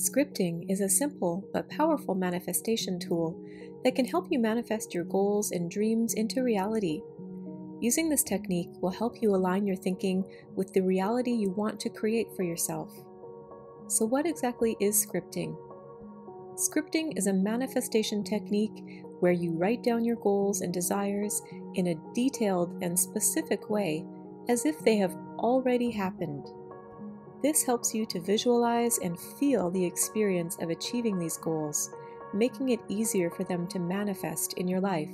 Scripting is a simple but powerful manifestation tool that can help you manifest your goals and dreams into reality. Using this technique will help you align your thinking with the reality you want to create for yourself. So, what exactly is scripting? Scripting is a manifestation technique where you write down your goals and desires in a detailed and specific way as if they have already happened. This helps you to visualize and feel the experience of achieving these goals, making it easier for them to manifest in your life.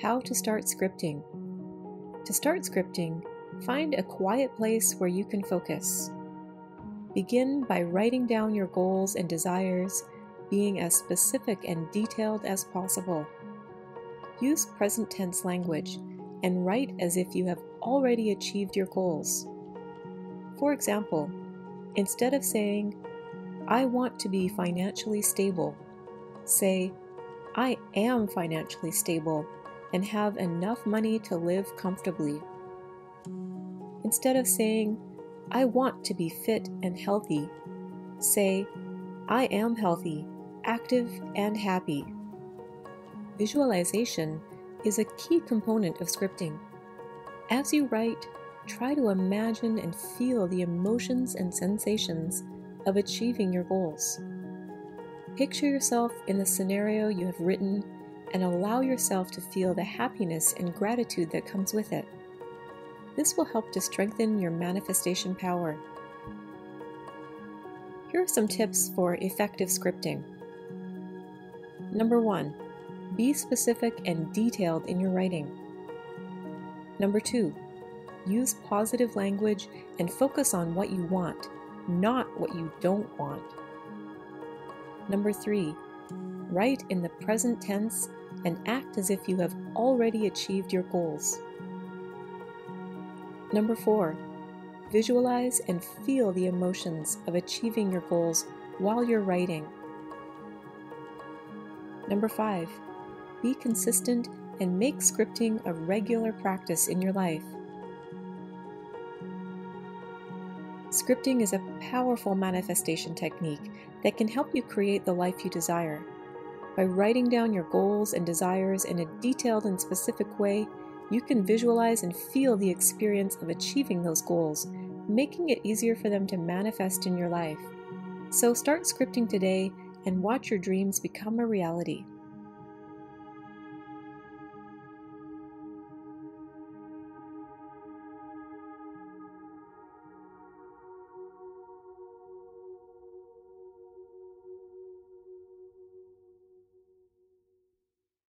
How to start scripting. To start scripting, find a quiet place where you can focus. Begin by writing down your goals and desires, being as specific and detailed as possible. Use present tense language and write as if you have already achieved your goals. For example, instead of saying, I want to be financially stable, say, I am financially stable and have enough money to live comfortably. Instead of saying, I want to be fit and healthy, say, I am healthy, active, and happy. Visualization is a key component of scripting. As you write, try to imagine and feel the emotions and sensations of achieving your goals. Picture yourself in the scenario you have written and allow yourself to feel the happiness and gratitude that comes with it. This will help to strengthen your manifestation power. Here are some tips for effective scripting. Number one, be specific and detailed in your writing. Number two, use positive language and focus on what you want, not what you don't want. Number three, write in the present tense and act as if you have already achieved your goals. Number four, visualize and feel the emotions of achieving your goals while you're writing. Number five, be consistent and make scripting a regular practice in your life. Scripting is a powerful manifestation technique that can help you create the life you desire. By writing down your goals and desires in a detailed and specific way, you can visualize and feel the experience of achieving those goals, making it easier for them to manifest in your life. So start scripting today and watch your dreams become a reality.